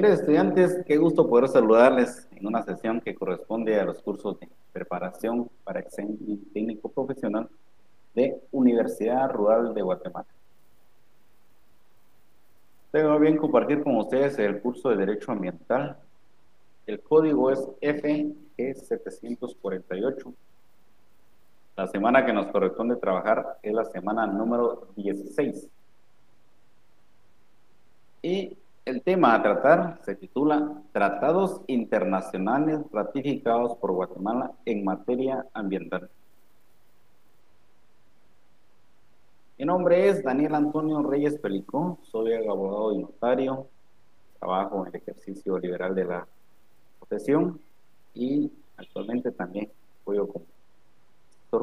Señores estudiantes, qué gusto poder saludarles en una sesión que corresponde a los cursos de preparación para examen técnico profesional de Universidad Rural de Guatemala. Tengo bien compartir con ustedes el curso de Derecho Ambiental. El código es FG748. La semana que nos corresponde trabajar es la semana número 16. Y el tema a tratar se titula Tratados Internacionales ratificados por Guatemala en materia ambiental. Mi nombre es Daniel Antonio Reyes Pelicón, soy abogado y notario, trabajo en el ejercicio liberal de la profesión y actualmente también juego como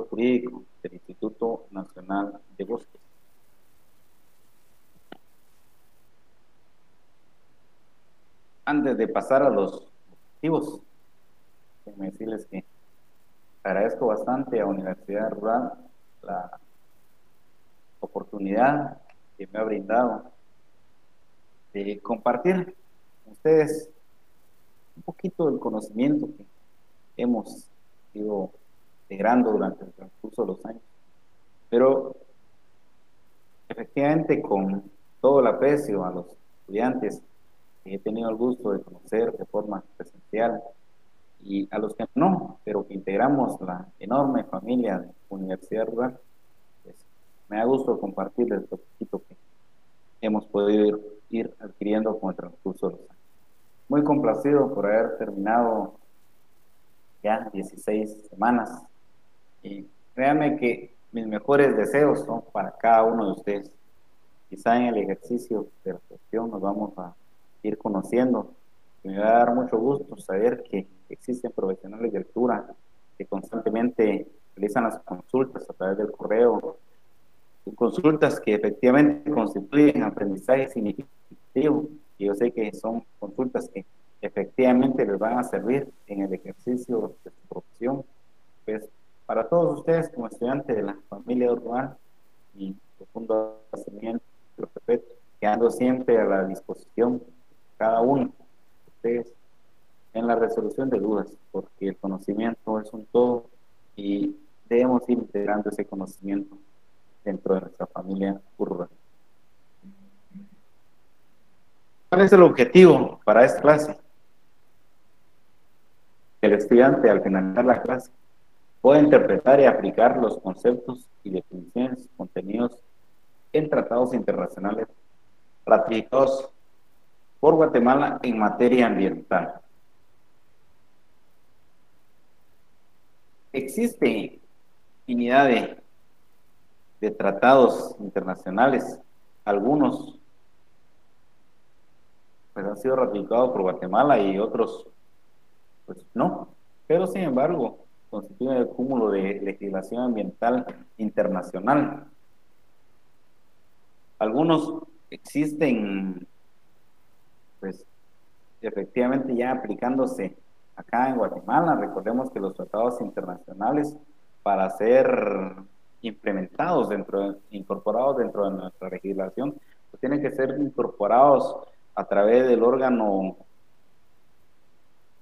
jurídico del Instituto Nacional de Bosques. Antes de pasar a los objetivos, déjenme decirles que agradezco bastante a Universidad Rural la oportunidad que me ha brindado de compartir con ustedes un poquito del conocimiento que hemos ido integrando durante el transcurso de los años. Pero efectivamente con todo el aprecio a los estudiantes he tenido el gusto de conocer de forma presencial y a los que no, pero que integramos la enorme familia de Universidad Rural, pues, me da gusto compartirles lo poquito que hemos podido ir, adquiriendo con el transcurso de los años. Muy complacido por haber terminado ya 16 semanas y créanme que mis mejores deseos son para cada uno de ustedes. Quizá en el ejercicio de la cuestión nos vamos a ir conociendo. Me va a dar mucho gusto saber que existen profesionales de lectura que constantemente realizan las consultas a través del correo, consultas que efectivamente constituyen aprendizaje significativo y yo sé que son consultas que efectivamente les van a servir en el ejercicio de su profesión. Pues para todos ustedes como estudiantes de la familia rural y profundo agradecimiento, quedando siempre a la disposición cada uno de ustedes en la resolución de dudas, porque el conocimiento es un todo y debemos ir integrando ese conocimiento dentro de nuestra familia urbana. ¿Cuál es el objetivo para esta clase? El estudiante al finalizar la clase puede interpretar y aplicar los conceptos y definiciones contenidos en tratados internacionales ratificados por Guatemala en materia ambiental. Existe infinidad de, tratados internacionales, algunos pues, han sido ratificados por Guatemala y otros pues no, pero sin embargo constituyen el cúmulo de legislación ambiental internacional. Algunos existen pues efectivamente ya aplicándose acá en Guatemala. Recordemos que los tratados internacionales para ser implementados dentro, incorporados dentro de nuestra legislación, pues tienen que ser incorporados a través del órgano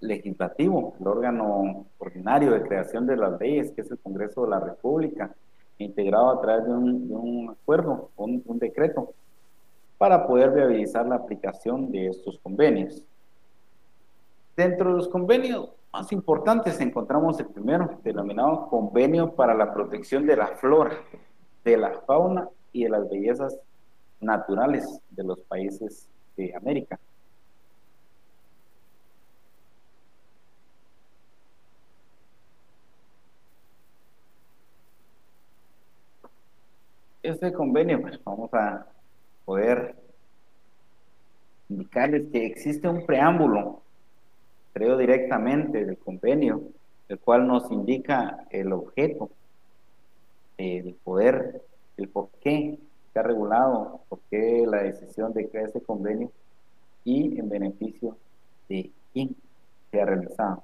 legislativo, el órgano ordinario de creación de las leyes, que es el Congreso de la República, integrado a través de un, acuerdo, un decreto para poder viabilizar la aplicación de estos convenios. Dentro de los convenios más importantes encontramos el primero, denominado Convenio para la Protección de la Flora, de la Fauna y de las Bellezas Naturales de los países de América. Este convenio, pues vamos a poder indicarles que existe un preámbulo, creo directamente del convenio, el cual nos indica el objeto, el poder, el por qué está regulado, por qué la decisión de crear este convenio y en beneficio de quién se ha realizado.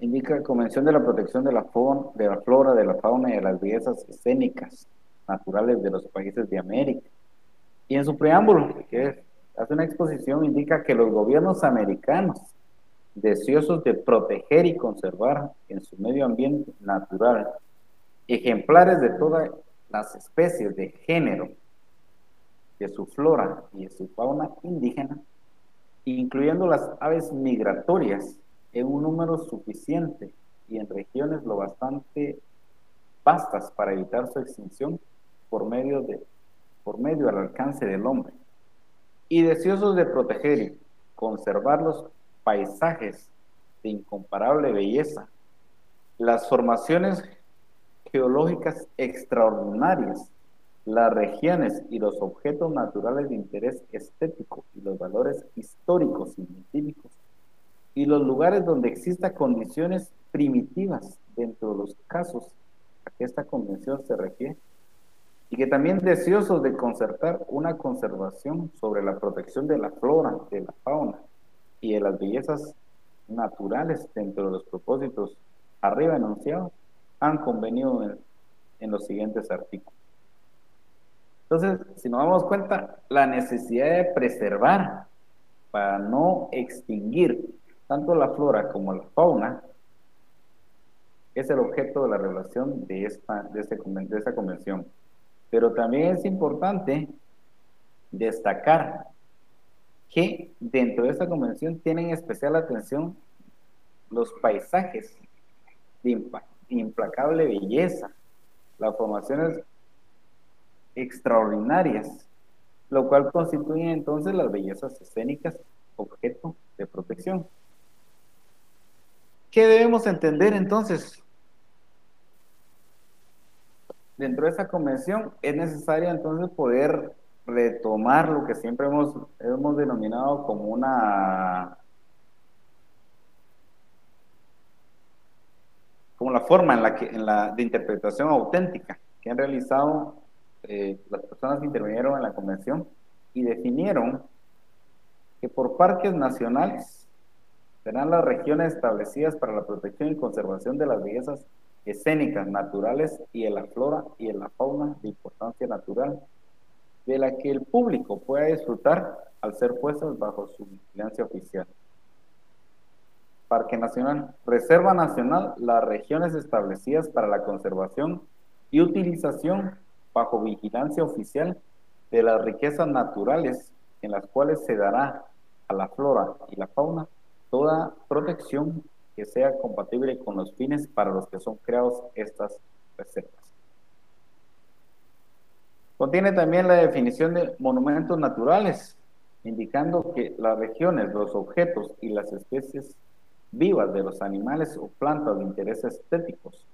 Indica Convención de la Protección de la, de la Flora, de la Fauna y de las Bellezas Escénicas Naturales de los Países de América, y en su preámbulo, que hace una exposición, indica que los gobiernos americanos, deseosos de proteger y conservar en su medio ambiente natural ejemplares de todas las especies de género, de su flora y de su fauna indígena, incluyendo las aves migratorias en un número suficiente y en regiones lo bastante vastas para evitar su extinción por medio, de, por medio al alcance del hombre, y deseosos de proteger y conservar los paisajes de incomparable belleza, las formaciones geológicas extraordinarias, las regiones y los objetos naturales de interés estético y los valores históricos y científicos, y los lugares donde existan condiciones primitivas dentro de los casos a que esta convención se refiere, y que también deseosos de concertar una conservación sobre la protección de la flora, de la fauna y de las bellezas naturales dentro de los propósitos arriba enunciados, han convenido en, en los siguientes artículos. Entonces, si nos damos cuenta, la necesidad de preservar para no extinguir tanto la flora como la fauna es el objeto de la regulación de esta, de, este, de esta convención. Pero también es importante destacar que dentro de esta convención tienen especial atención los paisajes de implacable belleza, las formaciones extraordinarias, lo cual constituye entonces las bellezas escénicas objeto de protección. ¿Qué debemos entender entonces dentro de esa convención es necesario entonces poder retomar lo que siempre hemos, hemos denominado como una como la forma en la que en la de interpretación auténtica que han realizado eh, las personas que intervinieron en la convención y definieron que por parques nacionales serán las regiones establecidas para la protección y conservación de las bellezas escénicas, naturales y en la flora y en la fauna de importancia natural, de la que el público pueda disfrutar al ser puestos bajo su vigilancia oficial. Parque Nacional. Reserva Nacional, las regiones establecidas para la conservación y utilización bajo vigilancia oficial de las riquezas naturales en las cuales se dará a la flora y la fauna toda protección que sea compatible con los fines para los que son creados estas reservas. Contiene también la definición de monumentos naturales, indicando que las regiones, los objetos y las especies vivas de los animales o plantas de interés estéticos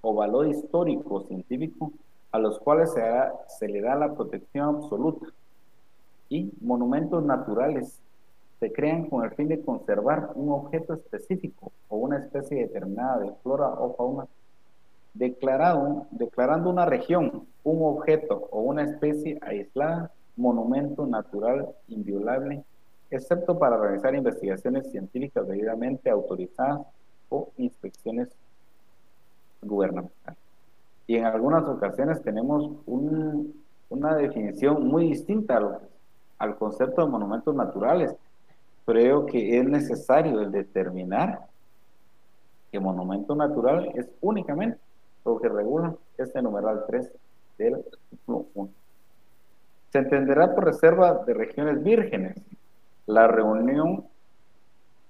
o valor histórico o científico a los cuales se, se le da la protección absoluta y monumentos naturales se crean con el fin de conservar un objeto específico o una especie determinada de flora o fauna, declarado, declarando una región, un objeto o una especie aislada, monumento natural inviolable, excepto para realizar investigaciones científicas debidamente autorizadas o inspecciones gubernamentales. Y en algunas ocasiones tenemos una definición muy distinta al concepto de monumentos naturales, creo que es necesario el determinar que monumento natural es únicamente lo que regula este numeral 3 del artículo 1. Se entenderá por reserva de regiones vírgenes la reunión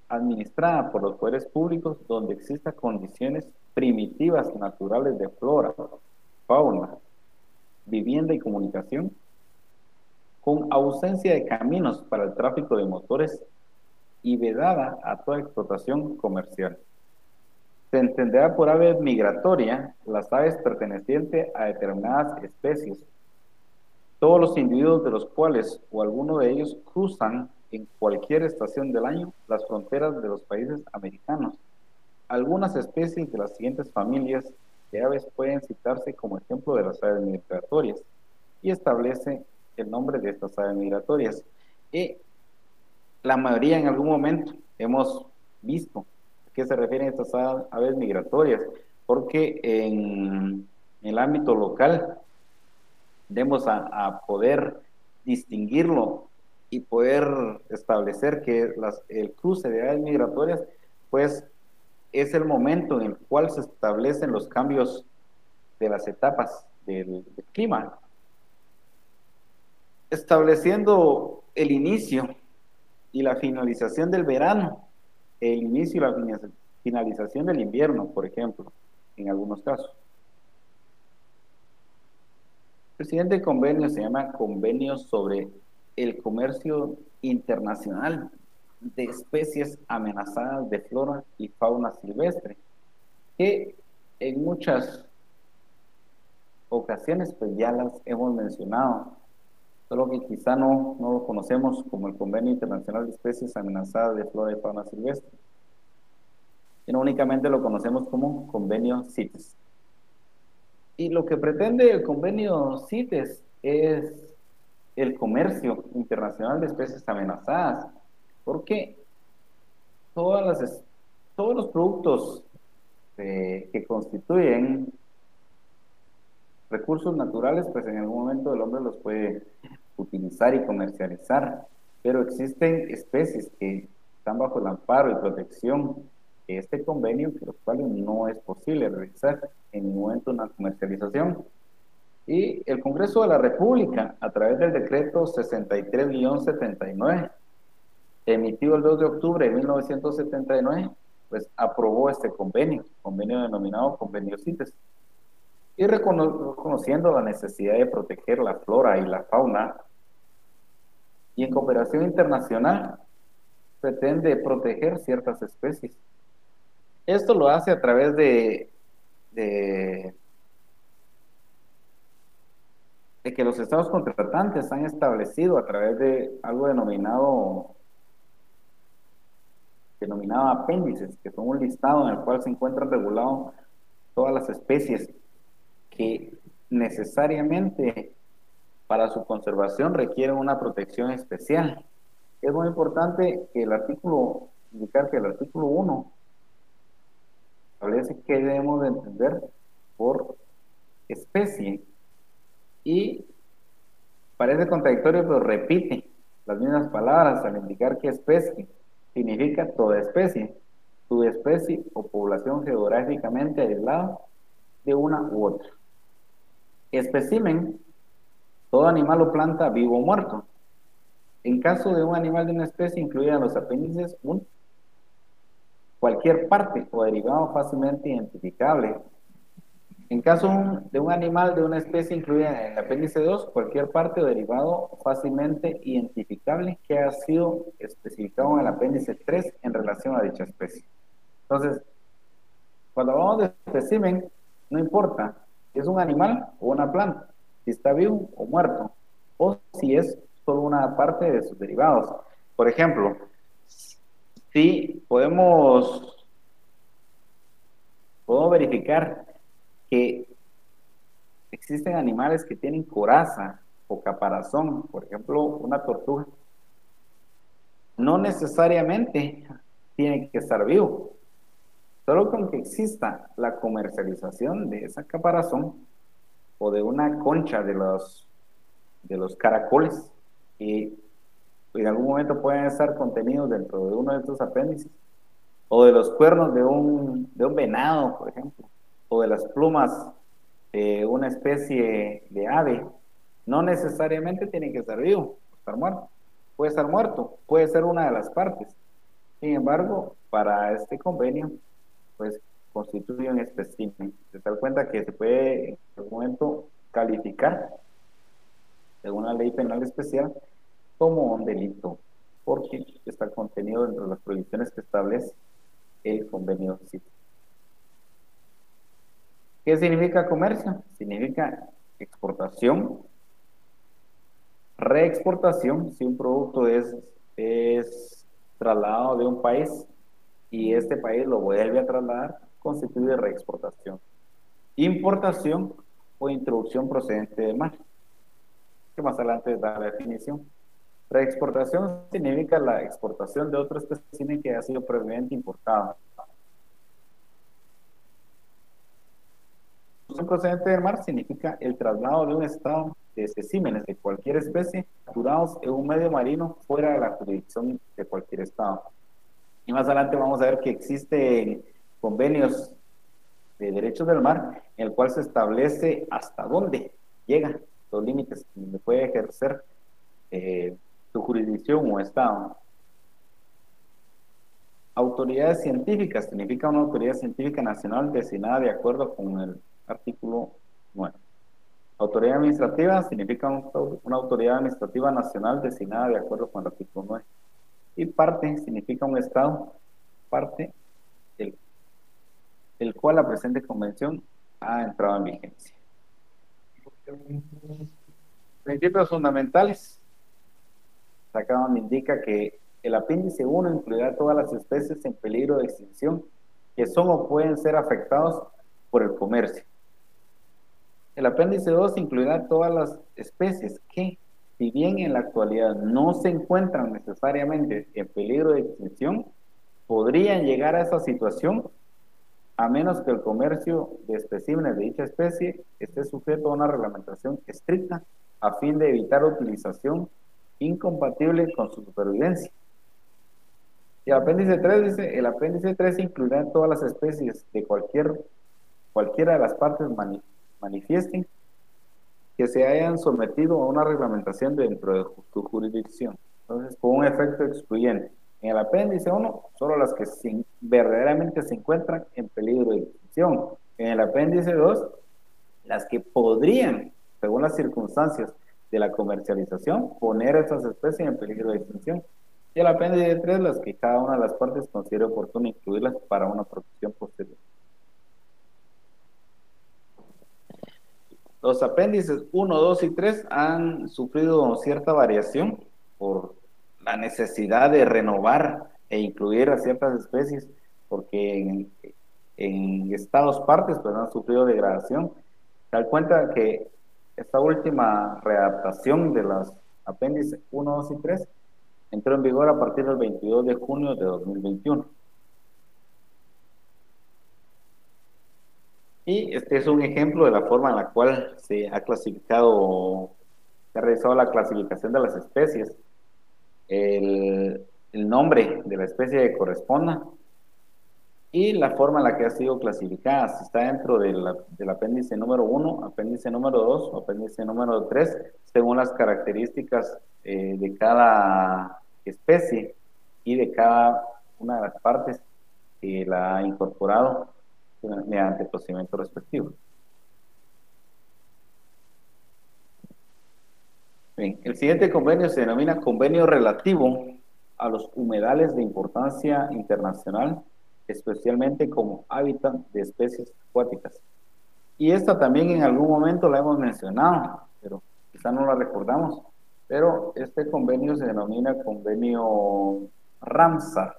administrada por los poderes públicos donde existan condiciones primitivas naturales de flora, fauna, vivienda y comunicación, con ausencia de caminos para el tráfico de motores y vedada a toda explotación comercial. Se entenderá por ave migratoria las aves pertenecientes a determinadas especies, todos los individuos de los cuales o alguno de ellos cruzan en cualquier estación del año las fronteras de los países americanos. Algunas especies de las siguientes familias de aves pueden citarse como ejemplo de las aves migratorias y establece el nombre de estas aves migratorias. E la mayoría en algún momento hemos visto a qué se refieren estas aves migratorias, porque en, el ámbito local debemos a, poder distinguirlo y poder establecer que el cruce de áreas migratorias, pues es el momento en el cual se establecen los cambios de las etapas del clima, estableciendo el inicio y la finalización del verano, el inicio y la finalización del invierno, por ejemplo, en algunos casos. El siguiente convenio se llama Convenio sobre el Comercio Internacional de Especies Amenazadas de Flora y Fauna Silvestre, que en muchas ocasiones pues ya las hemos mencionado solo que quizá no, no lo conocemos como el Convenio Internacional de Especies Amenazadas de Flora y Fauna Silvestre, sino únicamente lo conocemos como Convenio CITES. Y lo que pretende el Convenio CITES es el comercio internacional de especies amenazadas, porque todas las, todos los productos eh, que constituyen recursos naturales, pues en algún momento el hombre los puede utilizar y comercializar, pero existen especies que están bajo el amparo y protección de este convenio, que los cuales no es posible realizar en ningún momento una comercialización. Y el Congreso de la República, a través del decreto 63-79, emitido el 2 de octubre de 1979, pues aprobó este convenio, convenio denominado Convenio CITES y reconociendo la necesidad de proteger la flora y la fauna, y en cooperación internacional pretende proteger ciertas especies. Esto lo hace a través de, de, de que los estados contratantes han establecido a través de algo denominado denominado apéndices, que son un listado en el cual se encuentran regulados todas las especies que necesariamente para su conservación requieren una protección especial. Es muy importante que el artículo, indicar que el artículo 1 establece que debemos de entender por especie y parece contradictorio, pero repite las mismas palabras al indicar que especie significa toda especie, subespecie o población geográficamente aislada de una u otra. Especimen, todo animal o planta vivo o muerto. En caso de un animal de una especie, incluyen los apéndices un cualquier parte o derivado fácilmente identificable. En caso de un animal de una especie, incluye en el apéndice 2 cualquier parte o derivado fácilmente identificable que ha sido especificado en el apéndice 3 en relación a dicha especie. Entonces, cuando hablamos de espécimen, no importa es un animal o una planta, si está vivo o muerto, o si es solo una parte de sus derivados. Por ejemplo, si podemos, podemos verificar que existen animales que tienen coraza o caparazón, por ejemplo, una tortuga, no necesariamente tiene que estar vivo, Solo con que exista la comercialización de esa caparazón o de una concha de los, de los caracoles y en algún momento pueden estar contenidos dentro de uno de estos apéndices o de los cuernos de un, de un venado, por ejemplo, o de las plumas de una especie de ave, no necesariamente tiene que estar vivo, estar muerto. Puede estar muerto, puede ser una de las partes. Sin embargo, para este convenio pues constituye un espécimen. Se da cuenta que se puede en algún momento calificar, según la ley penal especial, como un delito, porque está contenido dentro de las prohibiciones que establece el convenio CITES. ¿Qué significa comercio? Significa exportación, reexportación, si un producto es, es trasladado de un país y este país lo vuelve a trasladar, constituye reexportación. Importación o introducción procedente del mar. Que más adelante da la definición. Reexportación significa la exportación de otro espécimen que ha sido previamente importado. Introducción procedente del mar significa el traslado de un estado de especímenes de cualquier especie capturados en un medio marino fuera de la jurisdicción de cualquier estado. Y más adelante vamos a ver que existen convenios de derechos del mar en el cual se establece hasta dónde llega los límites donde puede ejercer eh, su jurisdicción o estado. Autoridades científicas significa una autoridad científica nacional designada de acuerdo con el artículo 9. Autoridad administrativa significa una autoridad administrativa nacional designada de acuerdo con el artículo 9. Y parte significa un Estado, parte del, cual la presente convención ha entrado en vigencia. Principios fundamentales. Acá donde indica que el apéndice 1 incluirá todas las especies en peligro de extinción que son o pueden ser afectados por el comercio. El apéndice 2 incluirá todas las especies que, si bien en la actualidad no se encuentran necesariamente en peligro de extinción, podrían llegar a esa situación a menos que el comercio de especímenes de dicha especie esté sujeto a una reglamentación estricta a fin de evitar utilización incompatible con su supervivencia. Y el apéndice 3 dice, el apéndice 3 incluirá todas las especies de cualquier, cualquiera de las partes manifiesten que se hayan sometido a una reglamentación dentro de su jurisdicción. Entonces, con un efecto excluyente. En el apéndice 1, solo las que verdaderamente se encuentran en peligro de extinción. En el apéndice 2, las que podrían, según las circunstancias de la comercialización, poner esas especies en peligro de extinción. Y el apéndice 3, las que cada una de las partes considere oportuno incluirlas para una protección posterior. Los apéndices 1, 2 y 3 han sufrido cierta variación por la necesidad de renovar e incluir a ciertas especies, porque en, en estados partes pues, han sufrido degradación. Tal cuenta que esta última readaptación de los apéndices 1, 2 y 3 entró en vigor a partir del 22 de junio de 2021. Y este es un ejemplo de la forma en la cual se ha clasificado, se ha realizado la clasificación de las especies. El, nombre de la especie que corresponda y la forma en la que ha sido clasificada, si está dentro del apéndice número 1, apéndice número 2 o apéndice número 3, según las características eh, de cada especie y de cada una de las partes que la ha incorporado mediante el procedimiento respectivo. Bien, el siguiente convenio se denomina convenio relativo a los humedales de importancia internacional, especialmente como hábitat de especies acuáticas. Y esta también en algún momento la hemos mencionado, pero quizá no la recordamos pero este convenio se denomina convenio Ramsar.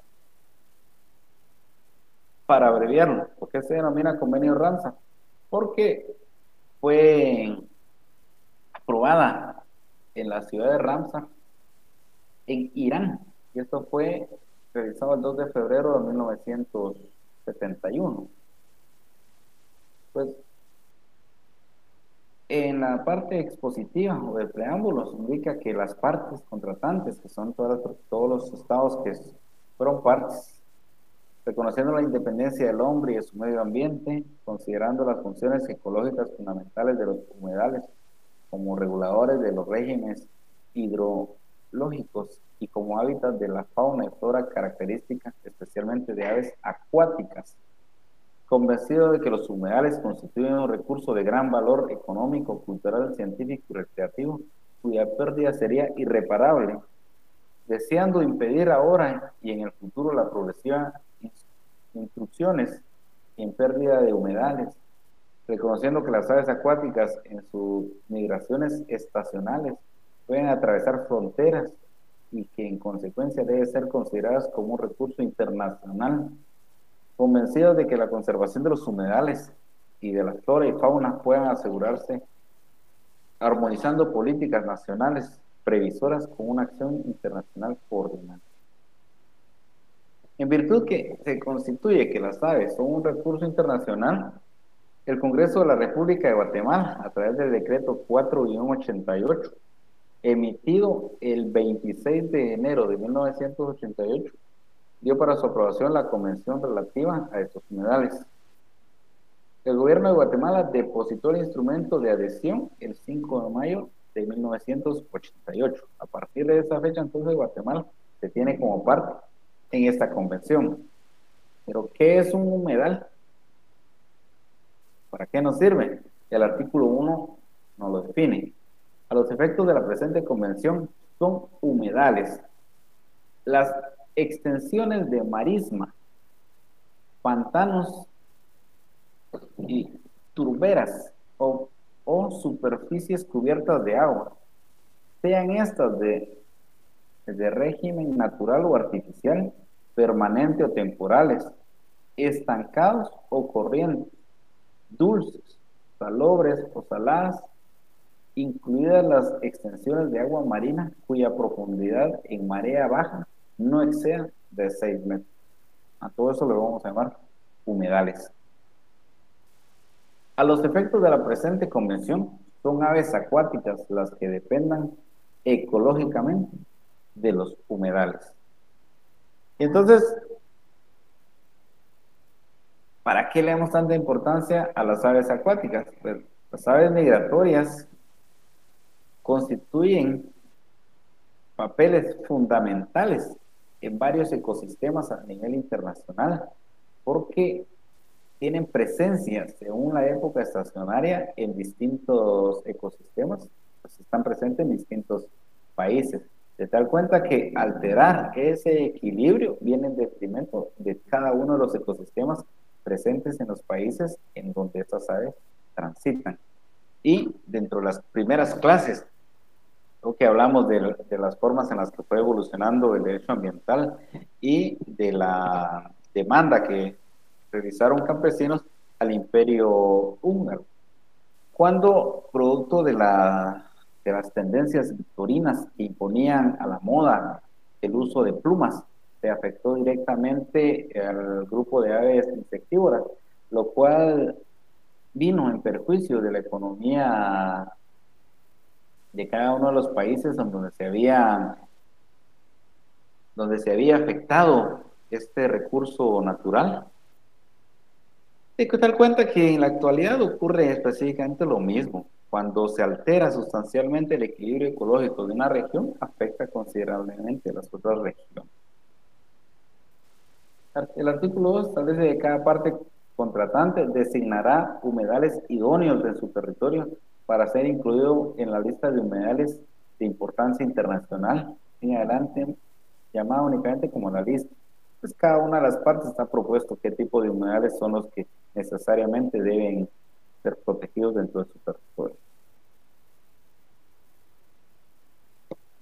Para abreviarlo, ¿por qué se denomina convenio Ramsar? Porque fue aprobada en la ciudad de Ramsar, en Irán, y esto fue realizado el 2 de febrero de 1971. Pues en la parte expositiva o del preámbulo se indica que las partes contratantes, que son todos los estados que fueron partes, reconociendo la independencia del hombre y de su medio ambiente, considerando las funciones ecológicas fundamentales de los humedales como reguladores de los regímenes hidrológicos y como hábitat de la fauna y flora características especialmente de aves acuáticas convencido de que los humedales constituyen un recurso de gran valor económico, cultural, científico y recreativo, cuya pérdida sería irreparable, deseando impedir ahora y en el futuro la progresiva instrucciones en pérdida de humedales, reconociendo que las aves acuáticas en sus migraciones estacionales pueden atravesar fronteras y que en consecuencia deben ser consideradas como un recurso internacional convencidos de que la conservación de los humedales y de la flora y fauna puedan asegurarse armonizando políticas nacionales previsoras con una acción internacional coordinada. En virtud que se constituye que las aves son un recurso internacional, el Congreso de la República de Guatemala, a través del decreto 4-88, emitido el 26 de enero de 1988, dio para su aprobación la convención relativa a estos humedales. El gobierno de Guatemala depositó el instrumento de adhesión el 5 de mayo de 1988. A partir de esa fecha, entonces, Guatemala se tiene como parte en esta convención. Pero, ¿qué es un humedal? ¿Para qué nos sirve? El artículo 1 nos lo define. A los efectos de la presente convención son humedales. Las extensiones de marisma, pantanos y turberas o, o superficies cubiertas de agua, sean estas de, de régimen natural o artificial, permanente o temporales, estancados o corrientes, dulces, salobres o saladas, incluidas las extensiones de agua marina cuya profundidad en marea baja no exceda de 6 metros. A todo eso le vamos a llamar humedales. A los efectos de la presente convención, son aves acuáticas las que dependan ecológicamente de los humedales. entonces, ¿para qué le damos tanta importancia a las aves acuáticas? Pues, las aves migratorias constituyen papeles fundamentales en varios ecosistemas a nivel internacional porque tienen presencia según la época estacionaria en distintos ecosistemas, pues están presentes en distintos países. De tal cuenta que alterar ese equilibrio viene en detrimento de cada uno de los ecosistemas presentes en los países en donde estas aves transitan. Y dentro de las primeras clases que hablamos de, las formas en las que fue evolucionando el derecho ambiental y de la demanda que realizaron campesinos al imperio húngaro. Cuando, producto de, la, las tendencias victorinas que imponían a la moda el uso de plumas, se afectó directamente al grupo de aves insectívoras, lo cual vino en perjuicio de la economía de cada uno de los países donde se había donde se había afectado este recurso natural. Y tal cuenta que en la actualidad ocurre específicamente lo mismo. Cuando se altera sustancialmente el equilibrio ecológico de una región, afecta considerablemente a las otras regiones. El artículo 2 establece que cada parte contratante designará humedales idóneos de su territorio para ser incluido en la lista de humedales de importancia internacional, en adelante llamada únicamente como la lista. Pues cada una de las partes está propuesto qué tipo de humedales son los que necesariamente deben ser protegidos dentro de su territorio.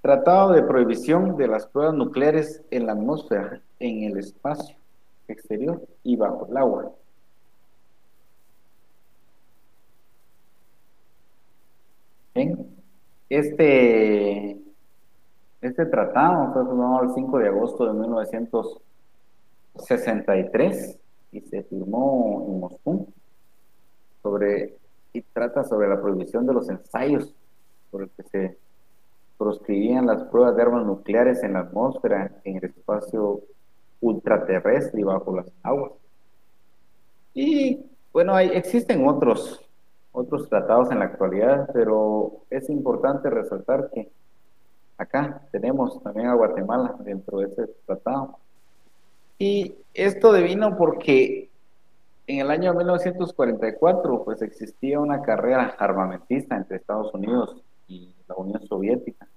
Tratado de prohibición de las pruebas nucleares en la atmósfera, en el espacio exterior y bajo el agua. Este, este tratado fue firmado el 5 de agosto de 1963 y se firmó en Moscú sobre y trata sobre la prohibición de los ensayos por el que se proscribían las pruebas de armas nucleares en la atmósfera, en el espacio ultraterrestre y bajo las aguas. Y bueno, hay, existen otros otros tratados en la actualidad, pero es importante resaltar que acá tenemos también a Guatemala dentro de ese tratado. Y esto devino porque en el año 1944 pues existía una carrera armamentista entre Estados Unidos y la Unión Soviética,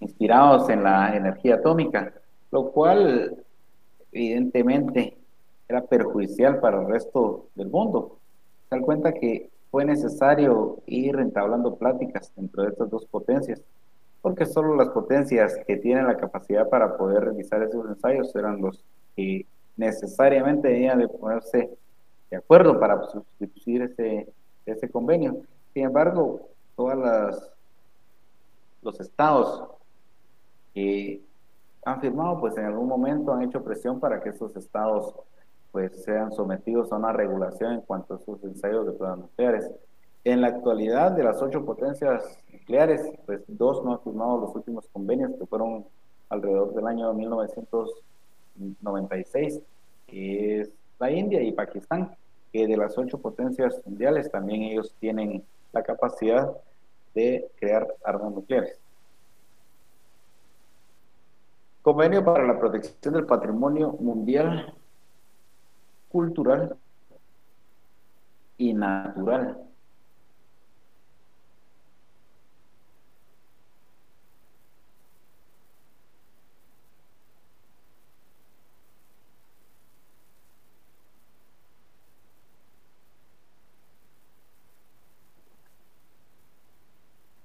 inspirados en la energía atómica, lo cual evidentemente era perjudicial para el resto del mundo, tal cuenta que fue necesario ir entablando pláticas dentro de estas dos potencias, porque solo las potencias que tienen la capacidad para poder realizar esos ensayos eran los que necesariamente debían de ponerse de acuerdo para sustituir ese, ese convenio. Sin embargo, todas las los estados que han firmado, pues en algún momento han hecho presión para que esos estados pues sean sometidos a una regulación en cuanto a sus ensayos de pruebas nucleares. En la actualidad, de las ocho potencias nucleares, pues dos no han firmado los últimos convenios que fueron alrededor del año 1996, que es la India y Pakistán, que de las ocho potencias mundiales también ellos tienen la capacidad de crear armas nucleares. Convenio para la protección del patrimonio mundial cultural y natural.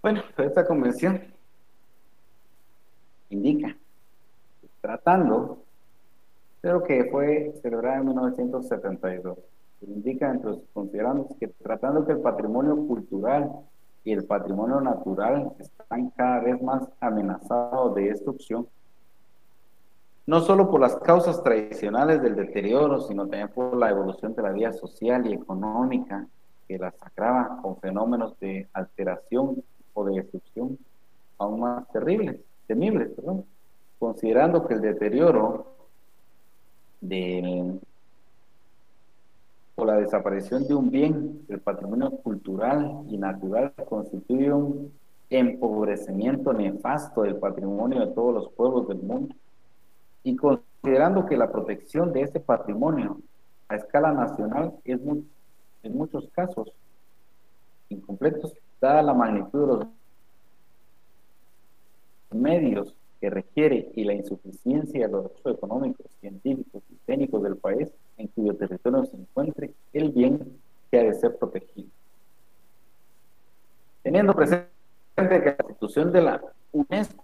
Bueno, esta convención indica, tratando, pero que fue celebrada en 1972, indica entre considerando que tratando que el patrimonio cultural y el patrimonio natural están cada vez más amenazados de destrucción, no solo por las causas tradicionales del deterioro, sino también por la evolución de la vida social y económica que las agrava con fenómenos de alteración o de destrucción aún más terribles, temibles, perdón, considerando que el deterioro de o la desaparición de un bien del patrimonio cultural y natural constituye un empobrecimiento nefasto del patrimonio de todos los pueblos del mundo. Y considerando que la protección de este patrimonio a escala nacional es en muchos casos incompletos dada la magnitud de los medios que requiere y la insuficiencia de los recursos económicos, científicos y técnicos del país en cuyo territorio se encuentre el bien que ha de ser protegido. Teniendo presente que la institución de la UNESCO,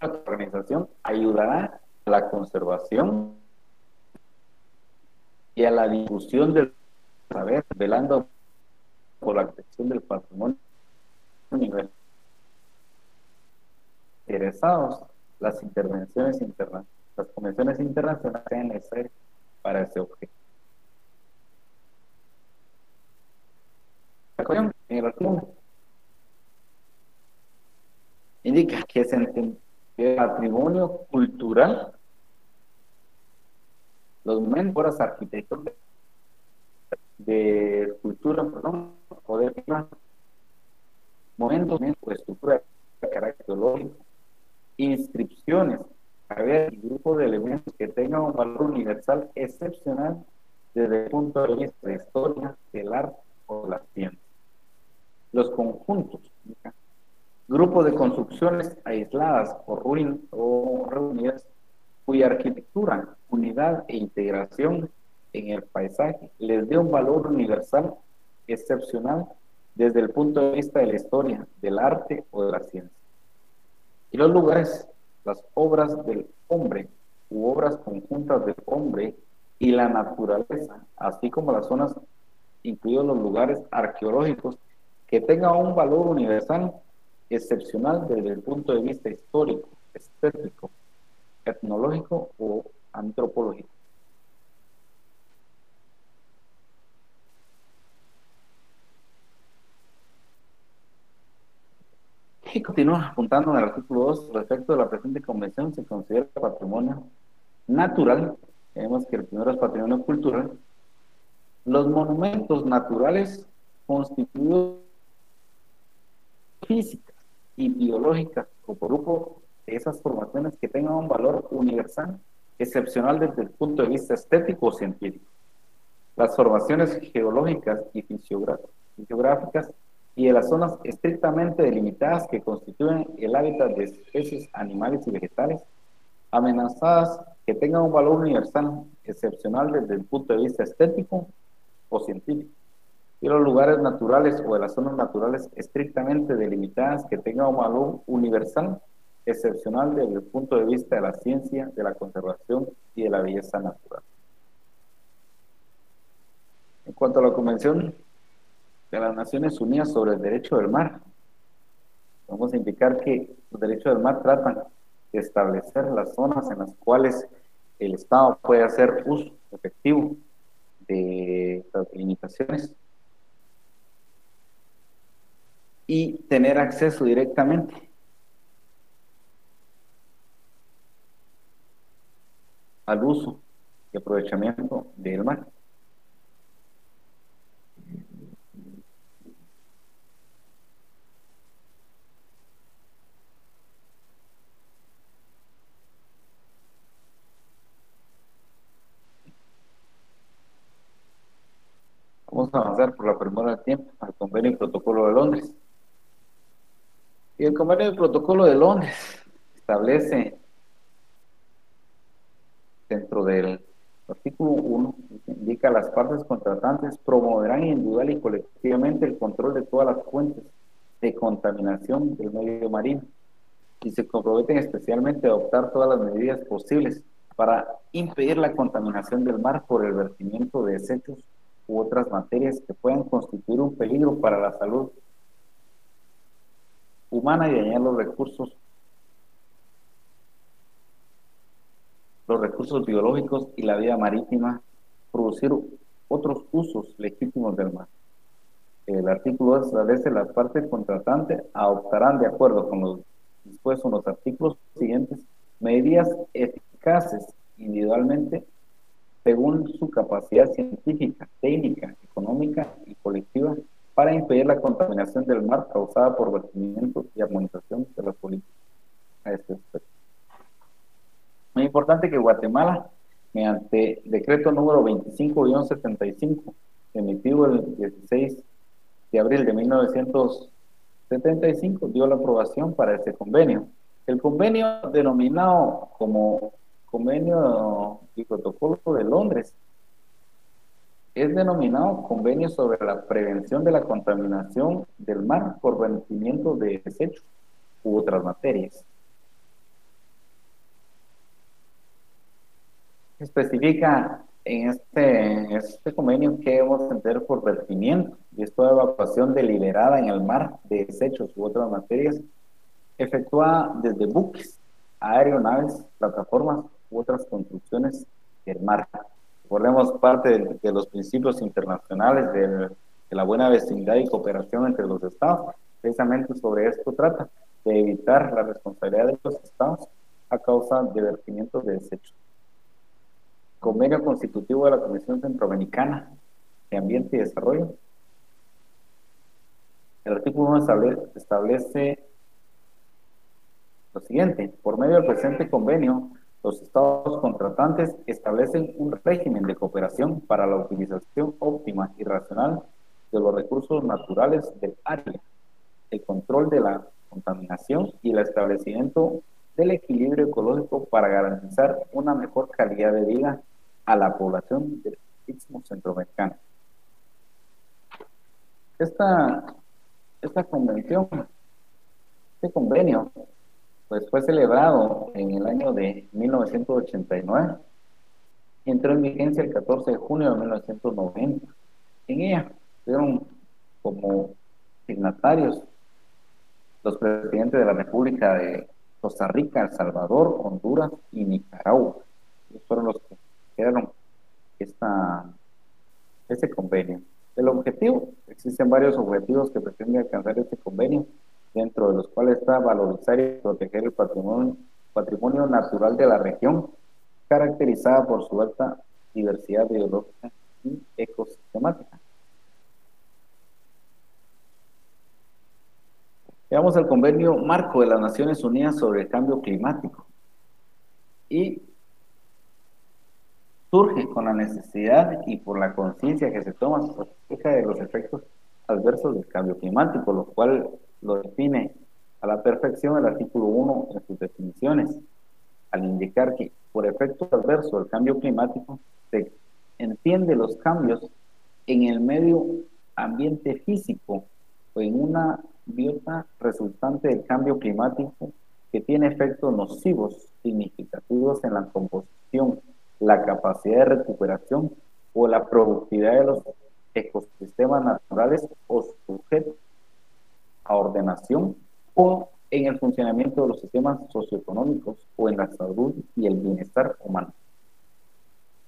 la organización, ayudará a la conservación y a la difusión del saber, velando por la protección del patrimonio nivel interesados las intervenciones internacionales, las convenciones internacionales necesarias para ese objetivo. En el artículo indica que es el patrimonio cultural, los momentos arquitectónicos de cultura, perdón, o de momentos o estructura de carácter teológico, inscripciones, a ver, grupo de elementos que tengan un valor universal excepcional desde el punto de vista de historia, del arte o de la ciencia. Los conjuntos, grupo de construcciones aisladas o, ruin, o reunidas cuya arquitectura, unidad e integración en el paisaje les dé un valor universal excepcional desde el punto de vista de la historia, del arte o de la ciencia. Y los lugares, las obras del hombre u obras conjuntas del hombre y la naturaleza, así como las zonas, incluidos los lugares arqueológicos, que tengan un valor universal excepcional desde el punto de vista histórico, estético, etnológico o antropológico. Y continúa apuntando en el artículo 2, respecto de la presente convención, se considera patrimonio natural. Vemos que el primero es patrimonio cultural. Los monumentos naturales constituidos físicas y biológicas o por grupo de esas formaciones que tengan un valor universal, excepcional desde el punto de vista estético o científico. Las formaciones geológicas y fisiográficas y de las zonas estrictamente delimitadas que constituyen el hábitat de especies animales y vegetales amenazadas que tengan un valor universal excepcional desde el punto de vista estético o científico y los lugares naturales o de las zonas naturales estrictamente delimitadas que tengan un valor universal excepcional desde el punto de vista de la ciencia, de la conservación y de la belleza natural. En cuanto a la Convención de las Naciones Unidas sobre el Derecho del Mar. Vamos a indicar que los derechos del mar tratan de establecer las zonas en las cuales el Estado puede hacer uso efectivo de las limitaciones y tener acceso directamente al uso y aprovechamiento del mar. Vamos a avanzar por la primera tiempo al convenio y protocolo de Londres. Y el convenio y protocolo de Londres establece dentro del artículo 1, indica las partes contratantes promoverán individual y colectivamente el control de todas las fuentes de contaminación del medio marino y se comprometen especialmente a adoptar todas las medidas posibles para impedir la contaminación del mar por el vertimiento de desechos u otras materias que puedan constituir un peligro para la salud humana y dañar los recursos los recursos biológicos y la vida marítima, producir otros usos legítimos del mar. El artículo establece la parte contratante adoptarán de acuerdo con los dispuestos en los artículos siguientes medidas eficaces individualmente según su capacidad científica, técnica, económica y colectiva para impedir la contaminación del mar causada por vertimiento y armonización de las políticas a este respecto. Muy importante que Guatemala, mediante decreto número 25-75, emitido el 16 de abril de 1975, dio la aprobación para este convenio. El convenio denominado como Convenio y Protocolo de Londres es denominado Convenio sobre la prevención de la contaminación del mar por vertimiento de desechos u otras materias. Especifica en este, este convenio que debemos entender por vertimiento, y esto de evacuación deliberada en el mar de desechos u otras materias, efectuada desde buques, aeronaves, plataformas u otras construcciones del mar. Recordemos parte de, los principios internacionales de, la buena vecindad y cooperación entre los estados. Precisamente sobre esto trata, de evitar la responsabilidad de los estados a causa de vertimientos de desechos. Convenio constitutivo de la Comisión Centroamericana de Ambiente y Desarrollo. El artículo 1 establece, establece lo siguiente, por medio del presente convenio, los estados contratantes establecen un régimen de cooperación para la utilización óptima y racional de los recursos naturales del área, el control de la contaminación y el establecimiento del equilibrio ecológico para garantizar una mejor calidad de vida a la población del Istmo Centroamericano. Esta, esta convención, este convenio, pues fue celebrado en el año de 1989. Entró en vigencia el 14 de junio de 1990. En ella fueron como signatarios los presidentes de la República de Costa Rica, El Salvador, Honduras y Nicaragua. Ellos fueron los que crearon esta, este convenio. El objetivo, existen varios objetivos que pretende alcanzar este convenio dentro de los cuales está valorizar y proteger el patrimonio, natural de la región, caracterizada por su alta diversidad biológica y ecosistemática. Veamos el convenio marco de las Naciones Unidas sobre el cambio climático. Y surge con la necesidad y por la conciencia que se toma acerca de los efectos adversos del cambio climático, lo cual lo define a la perfección el artículo 1 en sus definiciones, al indicar que por efecto adverso del cambio climático se entiende los cambios en el medio ambiente físico o en una biota resultante del cambio climático que tiene efectos nocivos significativos en la composición, la capacidad de recuperación o la productividad de los ecosistemas naturales o sujetos a ordenación o en el funcionamiento de los sistemas socioeconómicos o en la salud y el bienestar humano.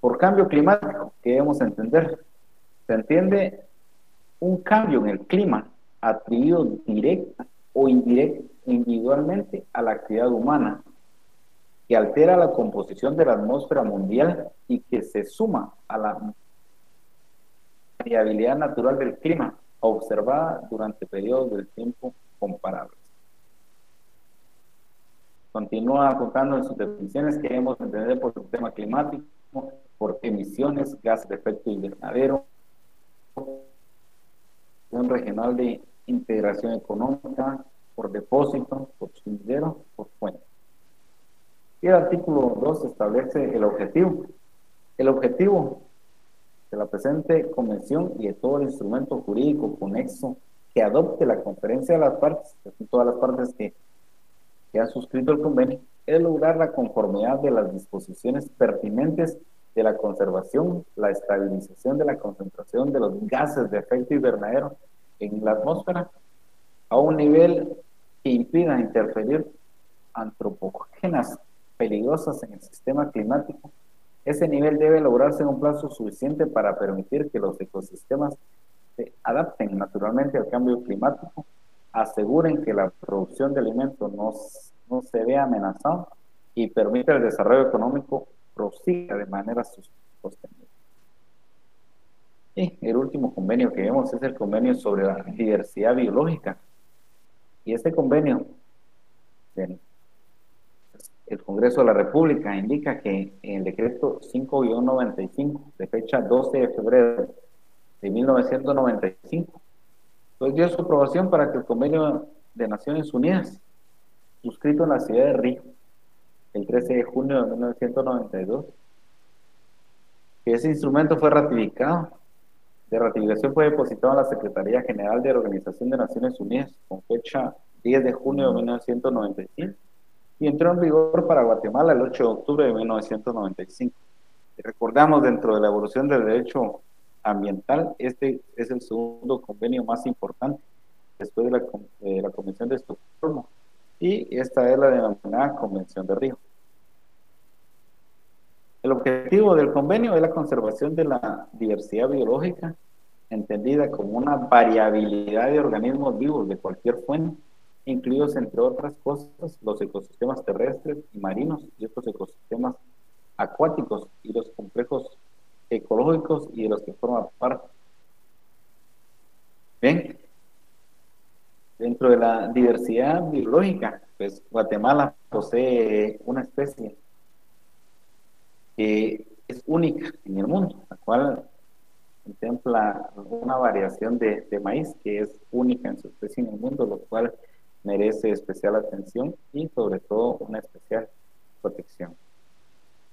Por cambio climático, que debemos entender, se entiende un cambio en el clima atribuido directa o indirecta, individualmente a la actividad humana, que altera la composición de la atmósfera mundial y que se suma a la variabilidad natural del clima observada durante periodos del tiempo comparables. Continúa apuntando en sus definiciones que debemos entender por el tema climático, por emisiones, gases de efecto invernadero, regional de integración económica, por depósito, por sumidero, por fuente. Y el artículo 2 establece el objetivo. El objetivo de la presente convención y de todo el instrumento jurídico conexo que adopte la conferencia de las partes, que todas las partes que, que han suscrito el convenio, es lograr la conformidad de las disposiciones pertinentes de la conservación, la estabilización de la concentración de los gases de efecto invernadero en la atmósfera a un nivel que impida interferir antropogénas peligrosas en el sistema climático, ese nivel debe lograrse en un plazo suficiente para permitir que los ecosistemas se adapten naturalmente al cambio climático, aseguren que la producción de alimentos no, no se vea amenazada y permita el desarrollo económico prosiga de manera sostenible. Y el último convenio que vemos es el convenio sobre la diversidad biológica. Y este convenio el Congreso de la República indica que en el decreto 5-95 de fecha 12 de febrero de 1995, pues dio su aprobación para que el convenio de Naciones Unidas, suscrito en la ciudad de Río, el 13 de junio de 1992, que ese instrumento fue ratificado. De ratificación fue depositado en la Secretaría General de la Organización de Naciones Unidas con fecha 10 de junio de 1995 y entró en vigor para Guatemala el 8 de octubre de 1995. Y recordamos dentro de la evolución del derecho ambiental, este es el segundo convenio más importante después de la, de la Convención de Estocolmo y esta es la denominada Convención de Río. El objetivo del convenio es la conservación de la diversidad biológica, entendida como una variabilidad de organismos vivos de cualquier fuente incluidos entre otras cosas los ecosistemas terrestres y marinos y otros ecosistemas acuáticos y los complejos ecológicos y de los que forman parte. Bien, dentro de la diversidad biológica, pues Guatemala posee una especie que es única en el mundo, la cual contempla una variación de, de maíz que es única en su especie en el mundo, lo cual merece especial atención y sobre todo una especial protección.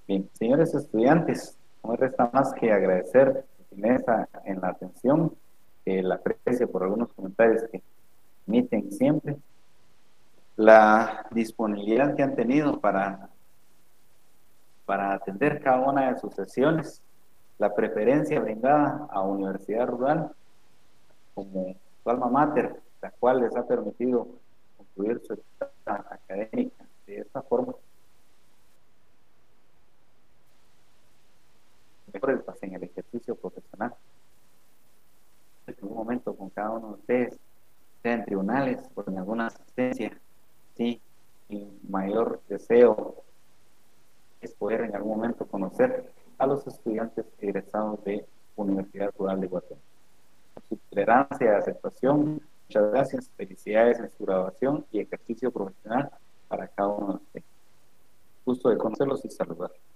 Bien, señores estudiantes, no me resta más que agradecer en la atención, la aprecio por algunos comentarios que emiten siempre, la disponibilidad que han tenido para, para atender cada una de sus sesiones, la preferencia brindada a Universidad Rural como su alma mater, la cual les ha permitido su etapa académica de esta forma, mejor en el ejercicio profesional. En un momento con cada uno de ustedes, sea en tribunales o en alguna asistencia, sí, mi mayor deseo es poder en algún momento conocer a los estudiantes egresados de Universidad Rural de Guatemala. Su tolerancia, aceptación, Muchas gracias, felicidades en su graduación y ejercicio profesional para cada uno de ustedes. Gusto de conocerlos y saludarlos.